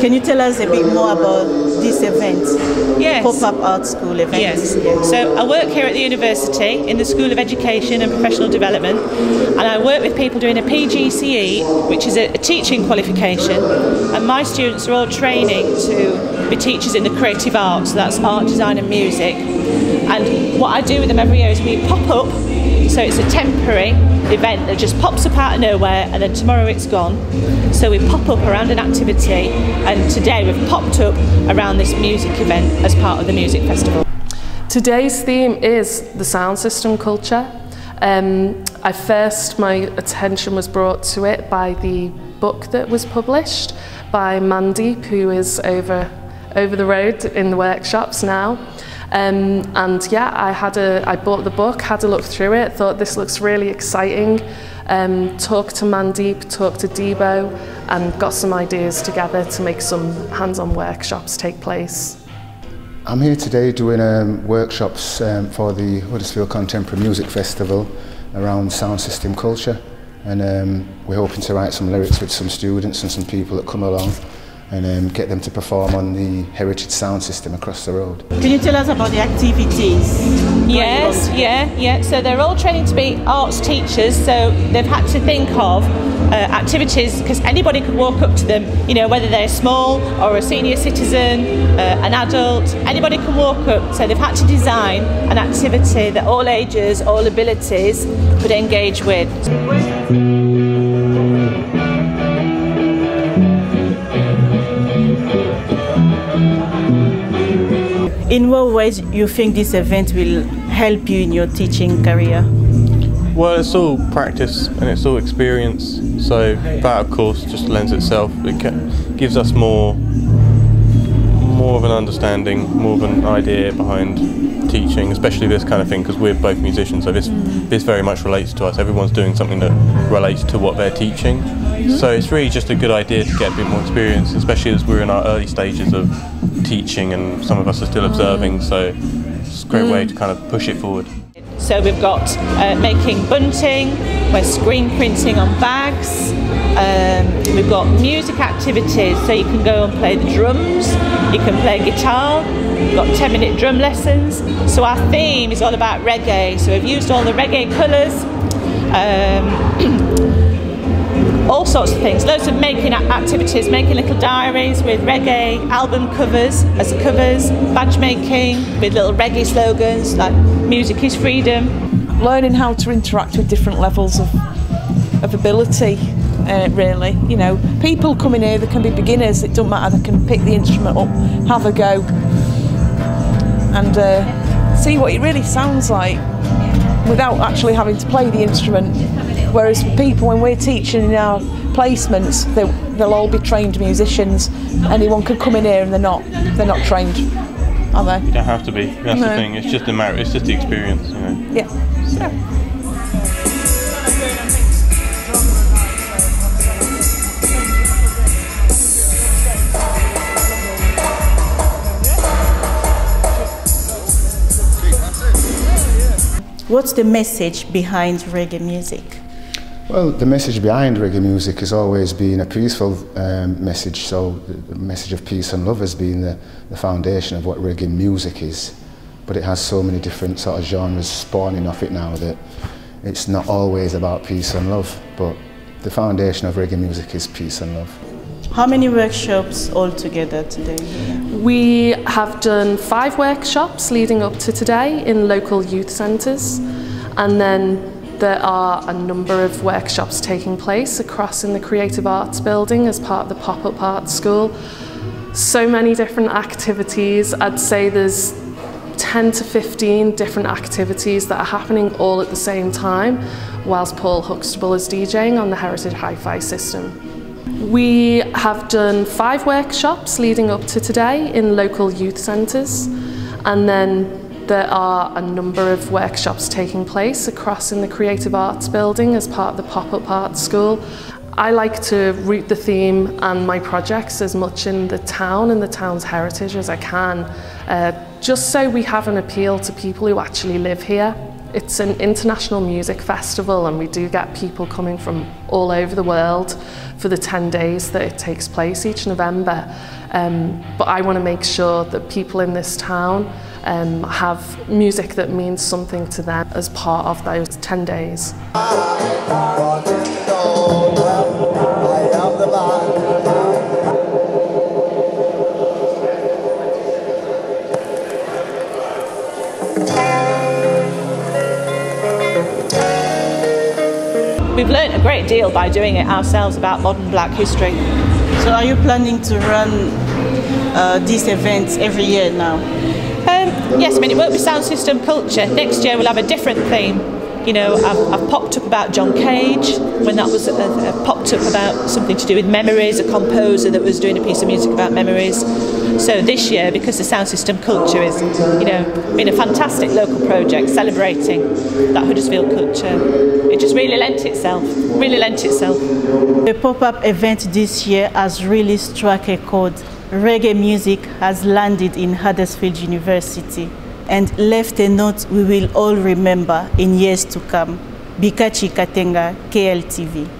tell us a bit more about this event? Yes. Pop-up art school event. Yes. So I work here at the university in the School of Education and Professional Development, and I work with people doing a PGCE, which is a, a teaching qualification, and my students are all training to be teachers in the creative arts, so that's art, design, and music. And what I do with them every year is we pop up, so it's a temporary event that just pops up out of nowhere and then tomorrow it's gone. So we pop up around an activity, and today we've popped up around this music event as part of the music festival. Today's theme is the sound system culture. Um, I first, my attention was brought to it by the book that was published by Mandeep, who is over over the road in the workshops now. Um, and yeah, I had a, I bought the book, had a look through it, thought this looks really exciting. Um, talked to Mandeep, talked to Debo, and got some ideas together to make some hands-on workshops take place. I'm here today doing um, workshops um, for the Huddersfield Contemporary Music Festival around sound system culture. And um, we're hoping to write some lyrics with some students and some people that come along. And um, get them to perform on the heritage sound system across the road. Can you tell us about the activities? Yes, yeah, yeah. So they're all training to be arts teachers, so they've had to think of uh, activities because anybody could walk up to them, you know, whether they're small or a senior citizen, uh, an adult, anybody can walk up. So they've had to design an activity that all ages, all abilities could engage with. In what ways you think this event will help you in your teaching career? Well, it's all practice and it's all experience. So that, of course, just lends itself. It gives us more, more of an understanding, more of an idea behind teaching, especially this kind of thing, because we're both musicians. So this, mm. this very much relates to us. Everyone's doing something that relates to what they're teaching. Mm-hmm. So it's really just a good idea to get a bit more experience, especially as we're in our early stages of teaching and some of us are still observing. So it's a great way to kind of push it forward. So we've got uh, making bunting, we're screen printing on bags, um, we've got music activities, so you can go and play the drums, you can play guitar, we've got 10 minute drum lessons. So our theme is all about reggae, so we've used all the reggae colours. Um, all sorts of things, loads of making activities, making little diaries with reggae album covers as covers, badge making with little reggae slogans like music is freedom. Learning how to interact with different levels of, of ability, uh, really. You know, people coming here, they can be beginners, it doesn't matter, they can pick the instrument up, have a go, and uh, see what it really sounds like without actually having to play the instrument. Whereas for people, when we're teaching in our placements, they, they'll all be trained musicians. Anyone could come in here and they're not. They're not trained, are they? You don't have to be. That's no. the thing. It's just a matter. It's just the experience, you know. Yeah. So. yeah. What's the message behind reggae music? Well, the message behind reggae music has always been a peaceful um, message. So the message of peace and love has been the, the foundation of what reggae music is. But it has so many different sort of genres spawning off it now that it's not always about peace and love. But the foundation of reggae music is peace and love. How many workshops altogether today? We have done five workshops leading up to today in local youth centres and then there are a number of workshops taking place across in the Creative Arts building as part of the Pop-Up Art School. So many different activities. I'd say there's 10 to 15 different activities that are happening all at the same time whilst Paul Huxtable is DJing on the Heritage Hi-Fi system. We have done five workshops leading up to today in local youth centres and then there are a number of workshops taking place across in the Creative Arts building as part of the Pop-Up Art School. I like to root the theme and my projects as much in the town and the town's heritage as I can, uh, just so we have an appeal to people who actually live here. It's an international music festival and we do get people coming from all over the world for the 10 days that it takes place each November. Um, but I want to make sure that people in this town um, have music that means something to them as part of those 10 days. We've learned a great deal by doing it ourselves about modern black history. So are you planning to run uh, these events every year now? Um, yes, I mean, it won't be sound system culture. Next year we'll have a different theme. You know, I've, I've popped up about John Cage when that was uh, uh, popped up about something to do with memories, a composer that was doing a piece of music about memories. So this year, because the sound system culture is, you know, been a fantastic local project celebrating that Huddersfield culture, it just really lent itself, really lent itself. The pop-up event this year has really struck a chord. Reggae music has landed in Huddersfield University and left a note we will all remember in years to come. Bikatshi Katenga, KLTV.